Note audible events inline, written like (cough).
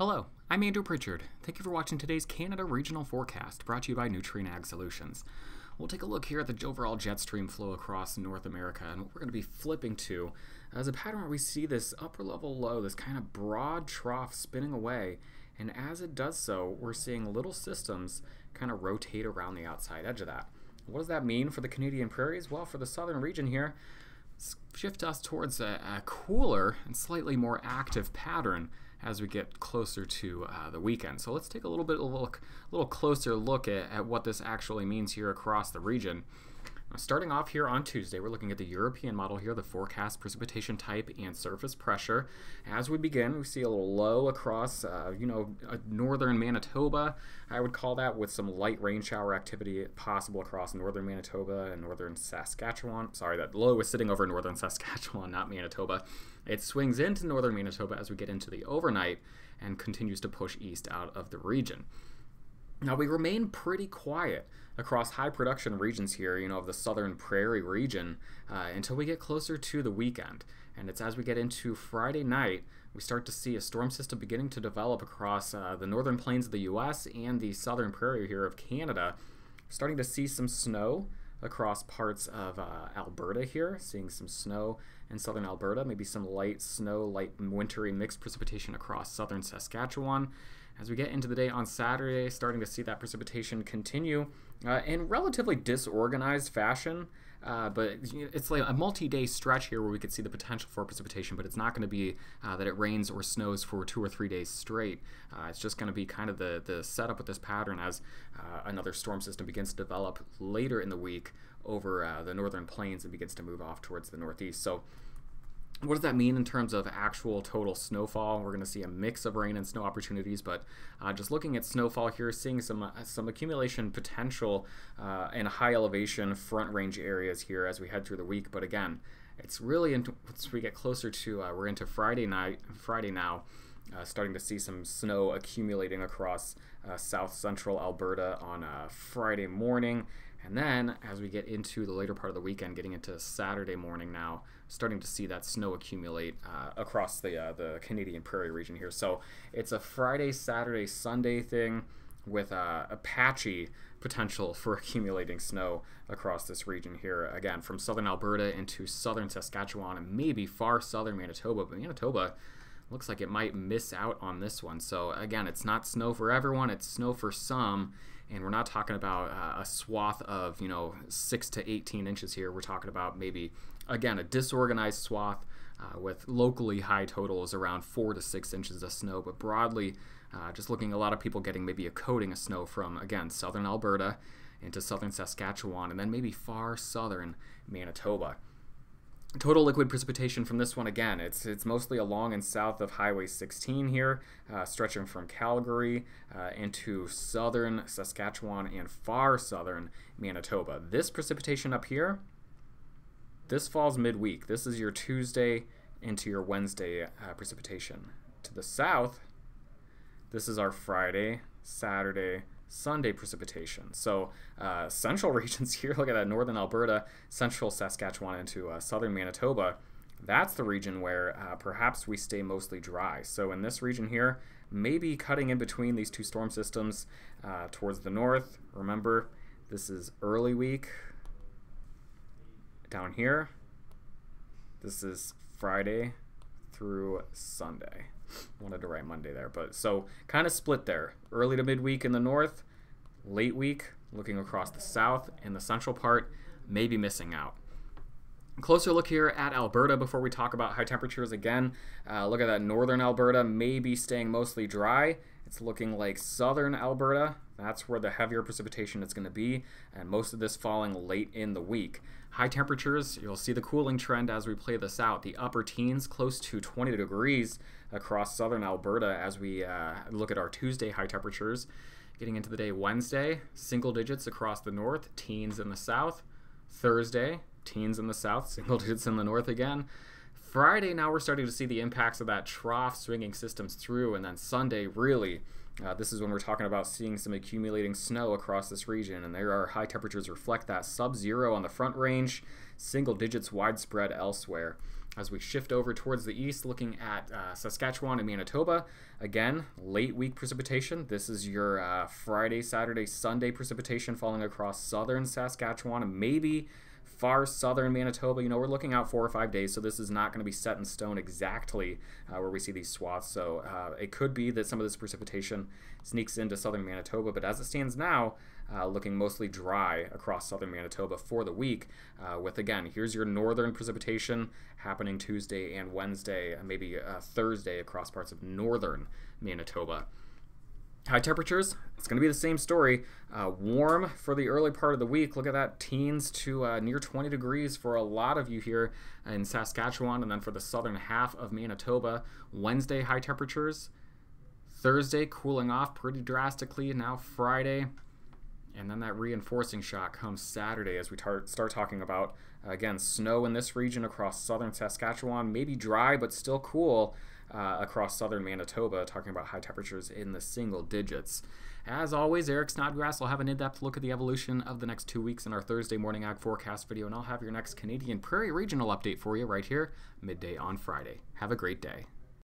Hello, I'm Andrew Pritchard. Thank you for watching today's Canada Regional Forecast, brought to you by Nutrien Ag Solutions. We'll take a look here at the overall jet stream flow across North America, and what we're going to be flipping to as a pattern where we see this upper level low, this kind of broad trough spinning away, and as it does so, we're seeing little systems kind of rotate around the outside edge of that. What does that mean for the Canadian prairies? Well, for the southern region here, shift us towards a, a cooler and slightly more active pattern as we get closer to uh, the weekend. So let's take a little bit of a look, a little closer look at, at what this actually means here across the region. Starting off here on Tuesday, we're looking at the European model here, the forecast precipitation type and surface pressure. As we begin, we see a little low across, uh, you know, northern Manitoba. I would call that with some light rain shower activity possible across northern Manitoba and northern Saskatchewan. Sorry, that low is sitting over northern Saskatchewan, (laughs) not Manitoba. It swings into northern Manitoba as we get into the overnight and continues to push east out of the region. Now we remain pretty quiet across high production regions here, you know, of the southern prairie region uh, until we get closer to the weekend. And it's as we get into Friday night, we start to see a storm system beginning to develop across uh, the northern plains of the U.S. and the southern prairie here of Canada. Starting to see some snow across parts of uh, Alberta here, seeing some snow in southern Alberta, maybe some light snow, light wintry mixed precipitation across southern Saskatchewan. As we get into the day on Saturday, starting to see that precipitation continue uh, in relatively disorganized fashion. Uh, but it's like a multi-day stretch here where we could see the potential for precipitation, but it's not going to be uh, that it rains or snows for two or three days straight. Uh, it's just going to be kind of the, the setup with this pattern as uh, another storm system begins to develop later in the week over uh, the northern plains and begins to move off towards the northeast. So what does that mean in terms of actual total snowfall? We're going to see a mix of rain and snow opportunities, but uh, just looking at snowfall here, seeing some uh, some accumulation potential uh, in high elevation front range areas here as we head through the week. But again, it's really into, once we get closer to uh, we're into Friday night, Friday now. Uh, starting to see some snow accumulating across uh, south central Alberta on Friday morning. And then as we get into the later part of the weekend, getting into Saturday morning now, starting to see that snow accumulate uh, across the uh, the Canadian Prairie region here. So it's a Friday, Saturday, Sunday thing with uh, a patchy potential (laughs) for accumulating snow across this region here. Again, from southern Alberta into southern Saskatchewan and maybe far southern Manitoba. But Manitoba looks like it might miss out on this one. So again, it's not snow for everyone, it's snow for some. And we're not talking about uh, a swath of, you know, 6 to 18 inches here. We're talking about maybe, again, a disorganized swath uh, with locally high totals around 4 to 6 inches of snow. But broadly, uh, just looking a lot of people getting maybe a coating of snow from, again, southern Alberta into southern Saskatchewan and then maybe far southern Manitoba. Total liquid precipitation from this one again, it's it's mostly along and south of Highway 16 here, uh, stretching from Calgary uh, into southern Saskatchewan and far southern Manitoba. This precipitation up here, this falls midweek. This is your Tuesday into your Wednesday uh, precipitation. To the south, this is our Friday, Saturday, Sunday precipitation. So uh, central (laughs) regions here, look at that, northern Alberta, central Saskatchewan into uh, southern Manitoba. That's the region where uh, perhaps we stay mostly dry. So in this region here, maybe cutting in between these two storm systems uh, towards the north. Remember, this is early week. Down here, this is Friday through Sunday. Wanted to write Monday there, but so kind of split there. Early to midweek in the north, late week looking across the south and the central part, maybe missing out. Closer look here at Alberta before we talk about high temperatures again. Uh, look at that northern Alberta, maybe staying mostly dry. It's looking like southern Alberta. That's where the heavier precipitation is going to be, and most of this falling late in the week. High temperatures, you'll see the cooling trend as we play this out. The upper teens, close to 20 degrees across southern Alberta as we uh, look at our Tuesday high temperatures. Getting into the day Wednesday, single digits across the north, teens in the south. Thursday, teens in the south, single (laughs) digits in the north again. Friday, now we're starting to see the impacts of that trough swinging systems through, and then Sunday, really, uh, this is when we're talking about seeing some accumulating snow across this region, and there are high temperatures reflect that sub zero on the front range, single digits widespread elsewhere. As we shift over towards the east, looking at uh, Saskatchewan and Manitoba, again, late week precipitation. This is your uh, Friday, Saturday, Sunday precipitation falling across southern Saskatchewan and maybe far southern Manitoba. You know, we're looking out four or five days, so this is not going to be set in stone exactly uh, where we see these swaths. So uh, it could be that some of this precipitation sneaks into southern Manitoba, but as it stands now, uh, looking mostly dry across southern Manitoba for the week. Uh, with again, here's your northern precipitation happening Tuesday and Wednesday, and maybe uh, Thursday across parts of northern Manitoba. High temperatures, it's going to be the same story. Uh, warm for the early part of the week. Look at that, teens to uh, near 20 degrees for a lot of you here in Saskatchewan, and then for the southern half of Manitoba. Wednesday, high temperatures. Thursday, cooling off pretty drastically. Now, Friday, and then that reinforcing shock comes Saturday as we tar- start talking about, uh, again, snow in this region across southern Saskatchewan. Maybe dry, but still cool uh, across southern Manitoba, talking about high temperatures in the single digits. As always, Eric Snodgrass will have an in depth look at the evolution of the next two weeks in our Thursday morning ag forecast video, and I'll have your next Canadian Prairie Regional update for you right here, midday on Friday. Have a great day.